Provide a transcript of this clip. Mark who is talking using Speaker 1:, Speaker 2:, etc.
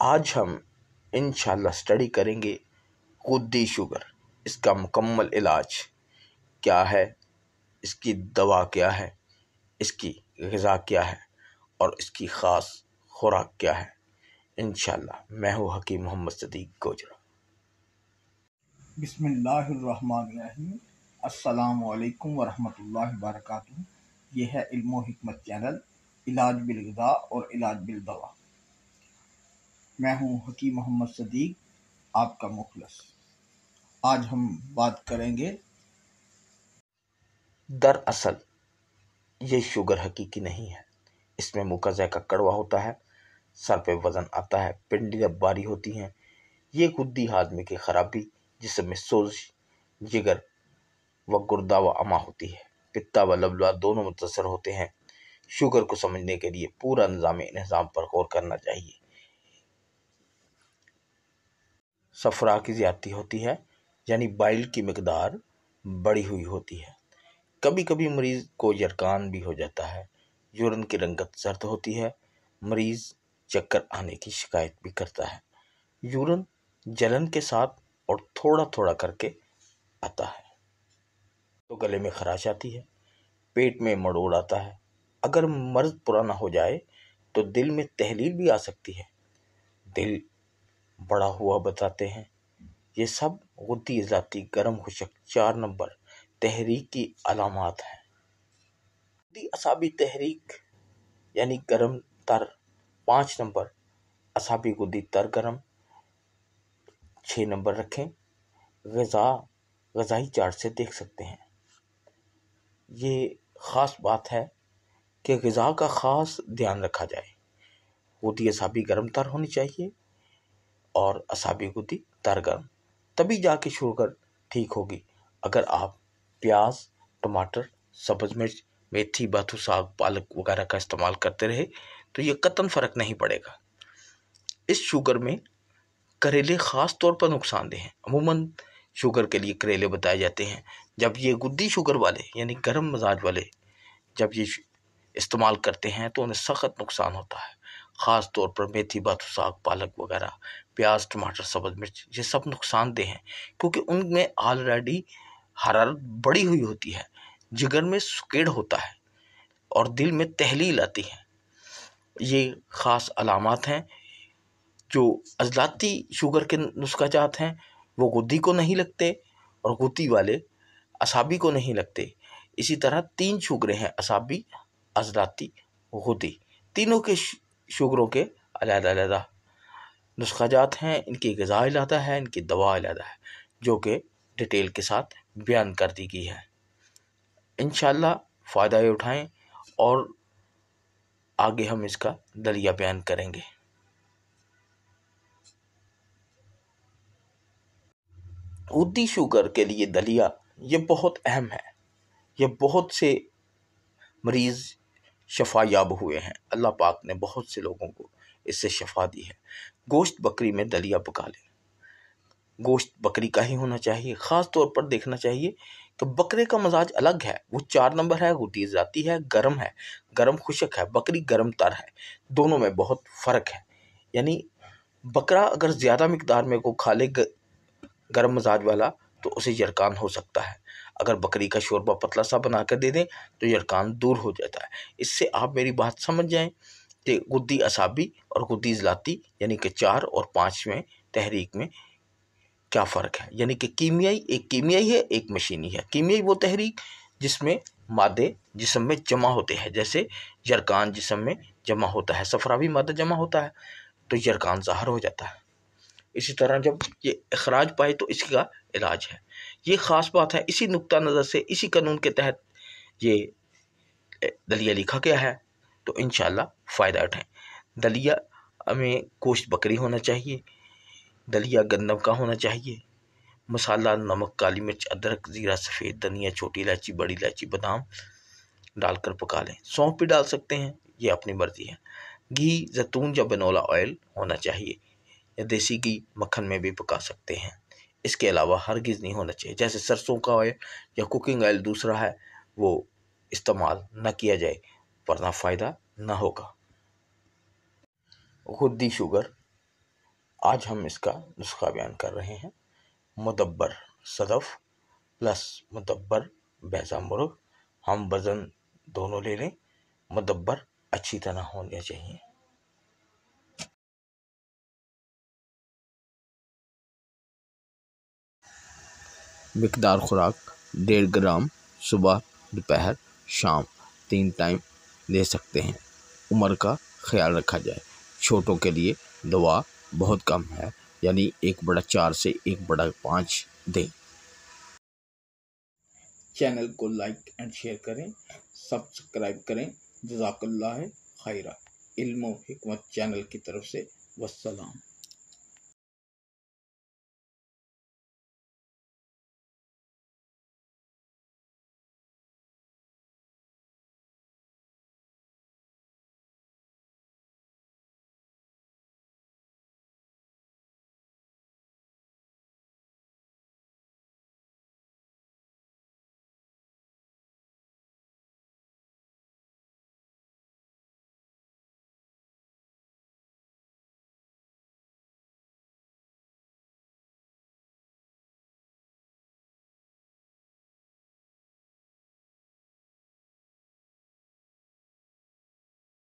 Speaker 1: आज हम इंशाल्लाह स्टडी करेंगे गुद्दी शुगर। इसका मुकम्मल इलाज क्या है? इसकी दवा क्या है? इसकी गज़ा क्या है? और इसकी ख़ास खुराक क्या है? इंशाल्लाह, मैं हूँ हकीम मोहम्मद सदीक गोजरा।
Speaker 2: वालेकुम वरहमतुल्लाहि वबरकातुहू। ये है इल्मो हिकमत चैनल, इलाज बिल गज़ा और इलाज बिल दवा। मैं हूँ हकीम मोहम्मद सदीक, आपका मुखलस। आज हम बात करेंगे
Speaker 1: दरअसल, ये शुगर हकीकी नहीं है। इसमें मुका का कड़वा होता है, सर पे वज़न आता है पिंडियाँ बारी होती हैं, ये गुद्दी हाजमे की खराबी, जिसमें सोज, जिगर व गुर्दा व अमा होती है। पित्ता व लबला दोनों मुतासर होते हैं। शुगर को समझने के लिए पूरा निज़ाम निज़ाम पर गौर करना चाहिए। सफरा की ज़्यादती होती है, यानी बाइल की मकदार बड़ी हुई होती है। कभी कभी मरीज़ को जरकान भी हो जाता है, यूरन की रंगत सर्द होती है, मरीज़ चक्कर आने की शिकायत भी करता है। यूरन जलन के साथ और थोड़ा थोड़ा करके आता है। तो गले में खराश आती है, पेट में मड़ोड़ आता है। अगर मर्ज पुराना हो जाए तो दिल में तहलील भी आ सकती है। दिल बड़ा हुआ बताते हैं। ये सब गुद्दी ज़ाती गर्म खुशक चार नंबर तहरीक की अलामत हैं। असाबी तहरीक, यानी गर्म तर पाँच नंबर, असाबी गुद्दी तर गर्म छः नंबर रखें, गज़ा, गज़ाई चार्ट से देख सकते हैं। ये ख़ास बात है कि गज़ा का ख़ास ध्यान रखा जाए। गुद्दी असाबी गर्म तर होनी चाहिए और असाबी गुद्दी तरगर्म तभी जाके शुगर ठीक होगी। अगर आप प्याज, टमाटर, सब्ज़ मिर्च, मेथी, बाथू, साग, पालक वगैरह का इस्तेमाल करते रहे तो ये कतन फ़र्क नहीं पड़ेगा। इस शुगर में करेले ख़ास तौर पर नुकसानदेह हैं। अमूमन शुगर के लिए करेले बताए जाते हैं। जब ये गुद्दी शुगर वाले, यानी गर्म मजाज वाले, जब ये इस्तेमाल करते हैं तो उन्हें सख्त नुकसान होता है। ख़ास तौर पर मेथी, बाथू साग, पालक वगैरह, प्याज, टमाटर, सब्ज़ मिर्च, ये सब नुकसानदेह हैं, क्योंकि उनमें ऑलरेडी हरारत बढ़ी हुई होती है, जिगर में सुकेड़ होता है और दिल में तहलील आती है। ये ख़ास अलामत हैं, जो अजलाती शुगर के नुस्खा जात हैं, वो गुद्दी को नहीं लगते और गुद्दी वाले असाबी को नहीं लगते। इसी तरह तीन शुगरें हैं असाबी, अजलाती, गुद्दी। तीनों के शुगरों के अलहदा अलहदा। नुस्खा जात हैं, इनकी गज़ा अलहदा है, इनकी दवा अलहदा है, जो कि डिटेल के साथ बयान कर दी गई है। इन फ़ायदा ये उठाएँ और आगे हम इसका दलिया बयान करेंगे। उदी शुगर के लिए दलिया, ये बहुत अहम है। ये बहुत से मरीज़ शफा याब हुए हैं। अल्लाह पाक ने बहुत से लोगों को इससे शफा दी है। गोश्त बकरी में दलिया पका लें। गोश्त बकरी का ही होना चाहिए। ख़ास तौर पर देखना चाहिए कि बकरे का मजाज अलग है। वो चार नंबर है, वो जाती है, गर्म है। गर्म खुशक है, बकरी गर्म तर है। दोनों में बहुत फ़र्क है। यानी बकरा अगर ज़्यादा मकदार में को खा ले गर्म मजाज वाला तो उसे जरकान हो सकता है। अगर बकरी का शोरबा पतला सा बना कर दे दें तो यरकान दूर हो जाता है। इससे आप मेरी बात समझ जाएँ कि गुद्दी असाबी और गुद्दी ज़लाती, यानी कि चार और पाँच में तहरीक में क्या फ़र्क है? यानी कि कीमियाई, एक कीमियाई है, एक मशीनी है। कीमियाई वो तहरीक जिसमें मादे जिसम में जमा होते हैं। जैसे यरकान जिसम में जमा होता है, सफरा भी मादा जमा होता है तो यरकान ज़ाहर हो जाता है। इसी तरह जब ये अखराज पाए तो इसका इलाज है। ये ख़ास बात है, इसी नुक्ता नज़र से, इसी कानून के तहत ये दलिया लिखा गया है तो इन फ़ायदा उठाएँ। दलिया हमें गोश्त बकरी होना चाहिए, दलिया गंदम का होना चाहिए, मसाला, नमक, काली मिर्च, अदरक, ज़ीरा, सफ़ेद, धनिया, छोटी इलायची, बड़ी इलायची, बादाम डालकर पका लें। सौंफ भी डाल सकते हैं, ये अपनी मर्ज़ी है। घी, जैतून या बनोला ऑयल होना चाहिए, या देसी घी मक्खन में भी पका सकते हैं। इसके अलावा हरगिज़ नहीं होना चाहिए। जैसे सरसों का ऑयल या कुकिंग ऑयल दूसरा है, वो इस्तेमाल न किया जाए, वरना फ़ायदा न होगा। गुद्दी शुगर, आज हम इसका नुस्खा बयान कर रहे हैं। मुदब्बर सदफ प्लस मुदब्बर बैजा मुर्ग, हम वज़न दोनों ले लें। मुदब्बर अच्छी तरह होने चाहिए। मकदार खुराक, डेढ़ ग्राम सुबह दोपहर शाम तीन टाइम ले सकते हैं। उम्र का ख्याल रखा जाए। छोटों के लिए दवा बहुत कम है, यानी एक बड़ा चार से एक बड़ा पाँच दें।
Speaker 2: चैनल को लाइक एंड शेयर करें, सब्सक्राइब करें। जजाकल्ला खैरा। इल्म हिकमत चैनल की तरफ़ से वसलाम